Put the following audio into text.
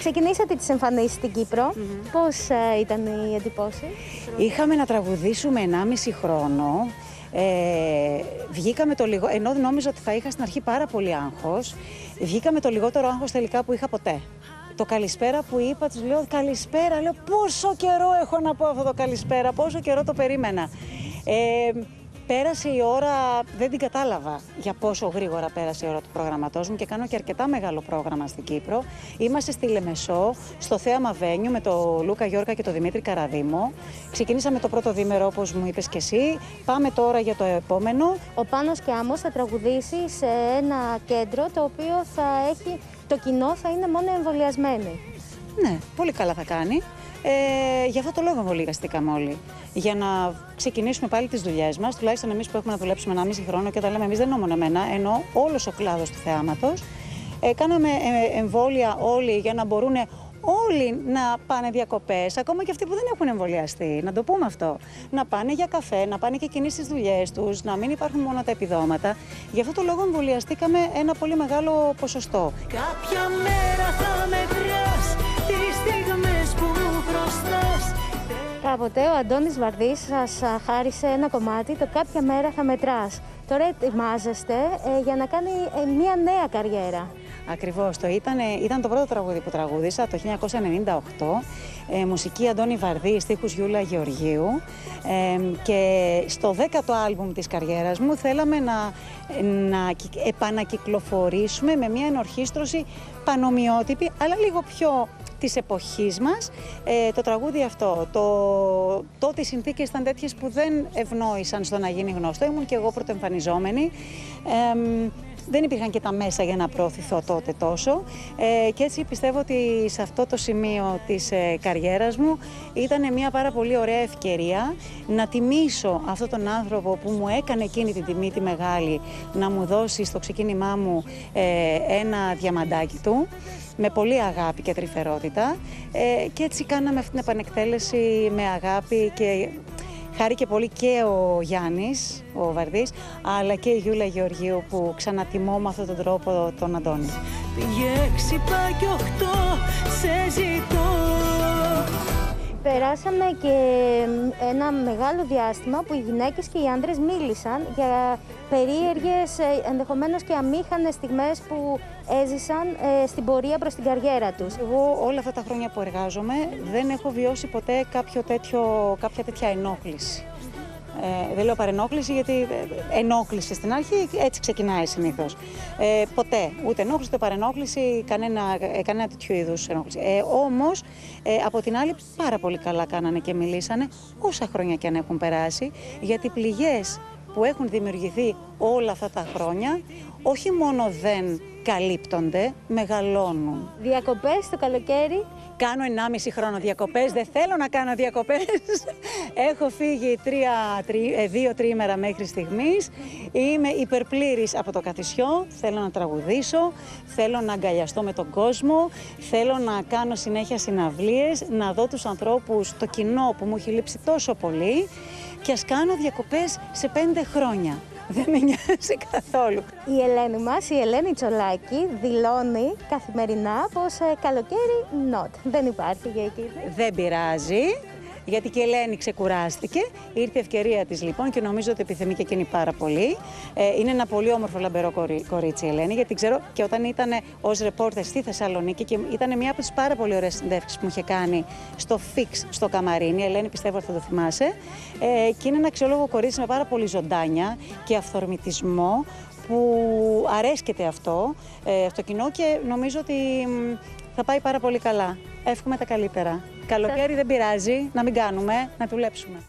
Ξεκινήσατε τις εμφανίσεις στην Κύπρο. Πώς ε, ήταν η εντυπώση; Είχαμε να τραγουδήσουμε 1,5 χρόνο. Ε, βγήκαμε το λιγό... ενώ νόμιζα ότι θα είχα στην αρχή πάρα πολύ άγχος, βγήκαμε το λιγότερο άγχος τελικά που είχα ποτέ. Το καλησπέρα που είπα, τους λέω καλησπέρα, λέω πόσο καιρό έχω να πω αυτό το καλησπέρα, πόσο καιρό το περίμενα. Ε, Πέρασε η ώρα, δεν την κατάλαβα για πόσο γρήγορα πέρασε η ώρα του προγραμματός μου και κάνω και αρκετά μεγάλο πρόγραμμα στην Κύπρο. Είμαστε στη Λεμεσό, στο Θέαμα Βένιου με τον Λούκα Γιώργα και τον Δημήτρη Καραδίμο. Ξεκινήσαμε το πρώτο δίμερο όπως μου είπες και εσύ. Πάμε τώρα για το επόμενο. Ο Πάνος και Άμμος θα τραγουδήσει σε ένα κέντρο το οποίο θα έχει, το κοινό θα είναι μόνο εμβολιασμένοι. Ναι, πολύ καλά θα κάνει. Ε, γι' αυτό το λόγο εμβολιαστήκαμε όλοι. Για να ξεκινήσουμε πάλι τις δουλειές μας, τουλάχιστον εμείς που έχουμε να δουλέψουμε ένα μισή χρόνο και τα λέμε εμείς δεν είναι εμένα, ενώ όλος ο κλάδος του θεάματος. Ε, κάναμε ε, εμβόλια όλοι για να μπορούν όλοι να πάνε διακοπές, ακόμα και αυτοί που δεν έχουν εμβολιαστεί. Να το πούμε αυτό. Να πάνε για καφέ, να πάνε και εκείνοι στις δουλειές τους, να μην υπάρχουν μόνο τα επιδόματα. Γι' αυτό το λόγο εμβολιαστήκαμε ένα πολύ μεγάλο ποσοστό. Κάποια μέρα θα μετράς τις Κάποτε ο Αντώνης Βαρδής σας χάρισε ένα κομμάτι, το «Κάποια μέρα θα μετράς». Τώρα ετοιμάζεστε ε, για να κάνει ε, μια νέα καριέρα. Ακριβώς, το ήταν, ήταν το πρώτο τραγούδι που τραγούδισα το 1998. Ε, μουσική Αντώνη Βαρδί, στίχους Γιούλα Γεωργίου. Ε, και στο δέκατο άλμπουμ της καριέρας μου θέλαμε να, να επανακυκλοφορήσουμε με μια ενορχίστρωση πανομοιότυπη, αλλά λίγο πιο της εποχής μας ε, το τραγούδι αυτό. Το, τότε οι συνθήκες ήταν τέτοιες που δεν ευνόησαν στο να γίνει γνωστό. Ήμουν και εγώ πρωτοεμφανιζόμενη. Ε, δεν υπήρχαν και τα μέσα για να προωθηθώ τότε τόσο. Ε, και έτσι πιστεύω ότι σε αυτό το σημείο της ε, καριέρας μου ήταν μια πάρα πολύ ωραία ευκαιρία να τιμήσω αυτόν τον άνθρωπο που μου έκανε εκείνη την τιμή τη μεγάλη να μου δώσει στο ξεκίνημά μου ε, ένα διαμαντάκι του με πολύ αγάπη και τρυφερότητα. Ε, και έτσι κάναμε αυτή την επανεκτέλεση με αγάπη και Χάρηκε πολύ και ο Γιάννης, ο Βαρδής, αλλά και η Γιούλα Γεωργίου που ξανατιμώ με αυτόν τον τρόπο τον Αντώνη. Πήγε και οχτώ, σε ζητώ Περάσαμε και ένα μεγάλο διάστημα που οι γυναίκες και οι άντρες μίλησαν για περίεργες, ε, ενδεχομένως και αμήχανες στιγμές που έζησαν ε, στην πορεία προς την καριέρα τους. Εγώ όλα αυτά τα χρόνια που εργάζομαι δεν έχω βιώσει ποτέ κάποιο τέτοιο, κάποια τέτοια ενόχληση. Ε, δεν λέω παρενόχληση γιατί ε, ενόχληση στην αρχή έτσι ξεκινάει συνήθως. Ε, ποτέ ούτε ενόχληση ούτε παρενόχληση, κανένα, ε, κανένα τέτοιο είδους ενόχληση. Ε, Όμως ε, από την άλλη πάρα πολύ καλά κάνανε και μιλήσανε όσα χρόνια και αν έχουν περάσει γιατί πληγές που έχουν δημιουργηθεί όλα αυτά τα χρόνια όχι μόνο δεν καλύπτονται, μεγαλώνουν. Διακοπές το καλοκαίρι. Κάνω 1,5 χρόνο διακοπές, δεν θέλω να κάνω διακοπές. Έχω φύγει τρία, τρι, ε, δύο τρίμερα μέχρι στιγμής. Είμαι υπερπλήρης από το καθισιό, θέλω να τραγουδήσω, θέλω να αγκαλιαστώ με τον κόσμο, θέλω να κάνω συνέχεια συναυλίες, να δω τους ανθρώπους, το κοινό που μου έχει λείψει τόσο πολύ και ας κάνω διακοπές σε πέντε χρόνια. Δεν με νοιάζει καθόλου. Η Ελένη μας, η Ελένη Τσολάκη, δηλώνει καθημερινά πως ε, καλοκαίρι not. Δεν υπάρχει για εκείνη. Δεν πειράζει. Γιατί και η Ελένη ξεκουράστηκε. Ήρθε η ευκαιρία της λοιπόν και νομίζω ότι επιθυμεί και εκείνη πάρα πολύ. Ε, είναι ένα πολύ όμορφο λαμπερό κορίτσι η Ελένη, γιατί ξέρω και όταν ήταν ως ρεπόρτερ στη Θεσσαλονίκη και ήταν μια από τις πάρα πολύ ωραίες συνδεύξει που μου είχε κάνει στο Fix στο Καμαρίνι. Η Ελένη πιστεύω ότι θα το θυμάσαι. Ε, και είναι ένα αξιόλογο κορίτσι με πάρα πολύ ζωντάνια και αυθορμητισμό που αρέσκεται αυτό, ε, αυτό κοινό και νομίζω ότι θα πάει πάρα πολύ καλά. Εύχομαι τα καλύτερα. Καλοκαίρι δεν πειράζει, να μην κάνουμε, να δουλέψουμε.